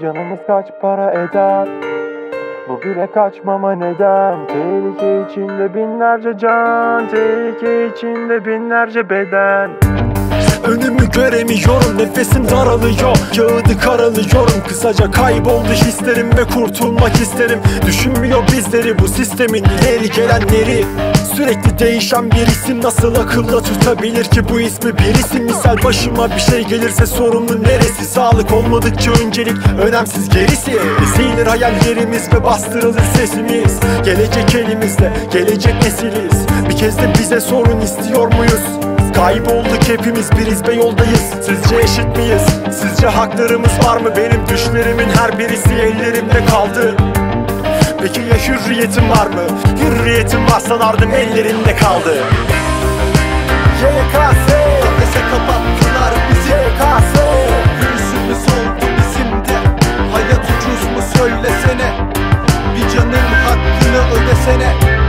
Canımız kaç para eder? Bu bile kaçmama neden? Tehlike içinde binlerce can Tehlike içinde binlerce beden Önümü göremiyorum nefesim daralıyor. Kağıdı karalıyorum kısaca kayboldu hislerim ve kurtulmak isterim. Düşünmüyor bizleri bu sistemin ileri gelenleri. Sürekli değişen bir isim nasıl akılda tutabilir ki bu ismi? Birisi misal başıma bir şey gelirse sorumlu neresi? Sağlık olmadıkça öncelik önemsiz gerisi. Ezilir hayallerimiz ve bastırılır sesimiz. Gelecek elimizde gelecek nesiliz. Bir kez de bize sorun istiyor muyuz? Kaybolduk hepimiz biriz ve yoldayız. Sizce eşit miyiz? Sizce haklarımız var mı? Benim düşlerimin her birisi ellerimde kaldı. Peki ya hürriyetim var mı? Hürriyetim var sanardım ellerinde kaldı. YKS Kafese kapattılar bizi YKS Virüsümüz oldu bizim de? Hayat ucuz mu söylesene? Bir canın hakkını ödesene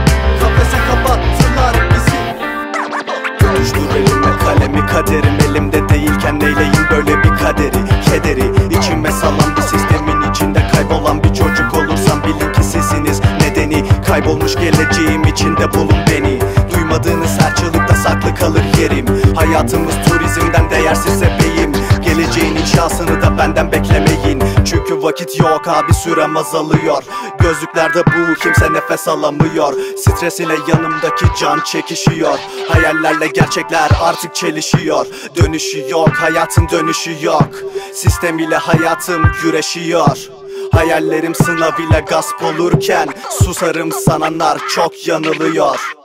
elimde değilken neyleyim böyle bir kaderi Kederi? İçime salan bir sistemin içinde kaybolan bir çocuk olursam bilin ki sizsiniz. Nedeni Kaybolmuş geleceğim içinde bulun beni. Duymadığınız her çığlıkta saklı kalır yerim. Hayatımız turizmden değersiz beyim Geleceğin inşasını da benden beklemeyin Çünkü vakit yok abi sürem azalıyor. Gözlüklerde bu kimse nefes alamıyor. Stres ile yanımdaki can çekişiyor. Hayallerle gerçekler artık çelişiyor. Dönüşü yok hayatın dönüşü yok. Sistem ile hayatım güreşiyor. Hayallerim sınav ile gasp olurken Susarım sananlar çok yanılıyor